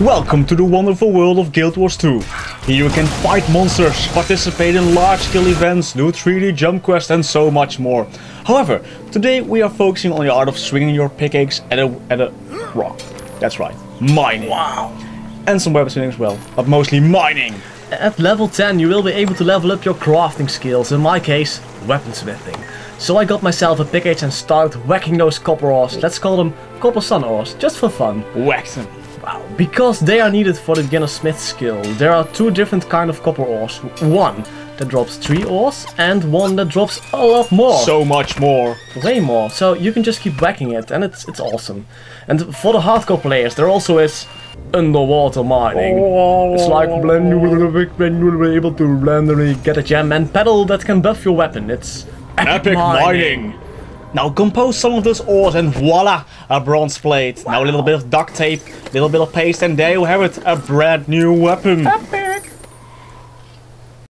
Welcome to the wonderful world of Guild Wars 2. Here you can fight monsters, participate in large-scale events, do 3D jump quests and so much more. However, today we are focusing on the art of swinging your pickaxe at a, at a rock. That's right, mining. Wow. And some weaponsmithing as well, but mostly mining. At level 10 you will be able to level up your crafting skills, in my case, weaponsmithing. So I got myself a pickaxe and started whacking those copper ores, let's call them coppersan ores, just for fun. Whack them. Wow. Because they are needed for the beginner smith skill, there are two different kind of copper ores. One that drops 3 ores and one that drops a lot more. So much more. way more. So you can just keep whacking it and it's it's awesome. And for the hardcore players there also is underwater mining. It's like when you will when you will be able to randomly get a gem and pedal that can buff your weapon. It's epic, Epic mining. Now compose some of those ores and voila, a bronze plate. Now a little bit of duct tape, a little bit of paste and there you have it, a brand new weapon.